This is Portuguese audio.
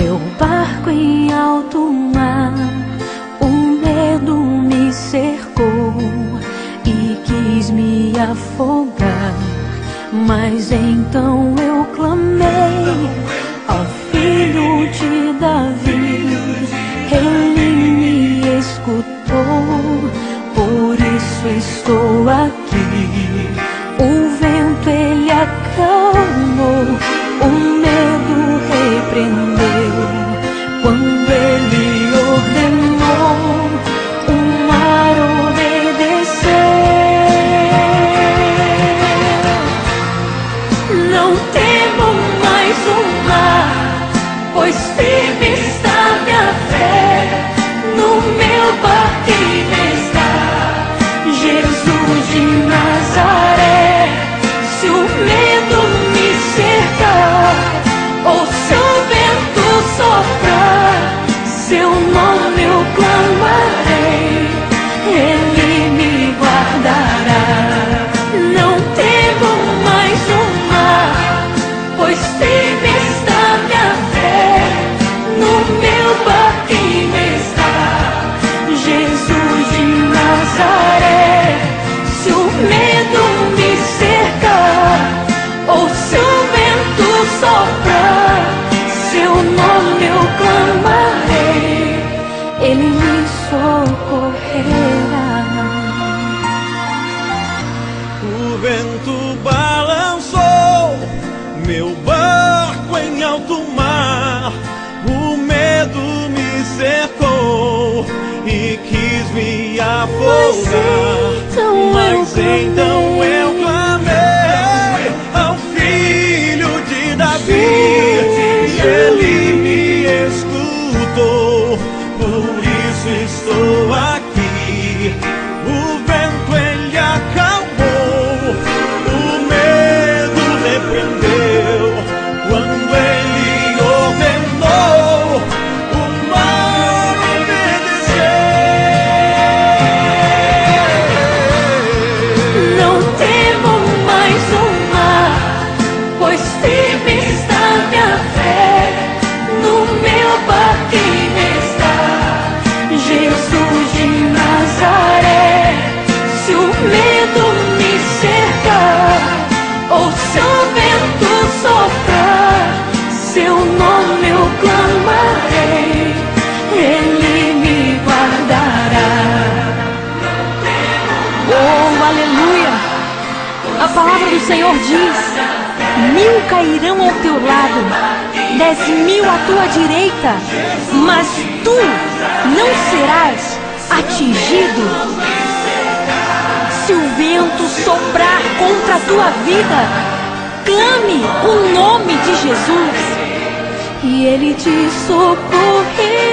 meu barco em alto mar, o medo me cercou e quis me afogar. Mas então eu clamei ao filho de Davi, ele me escutou, por isso estou aqui. O vento ele acalmou. Jesus em alto mar. O medo me cercou e quis me afogar. então Mas então seu nome eu clamarei, ele me guardará. Oh, aleluia! A palavra do Senhor diz: mil cairão ao teu lado, dez mil à tua direita, mas tu não serás atingido. Se o vento soprar contra a tua vida, clame o nome de Jesus e ele te socorrerá.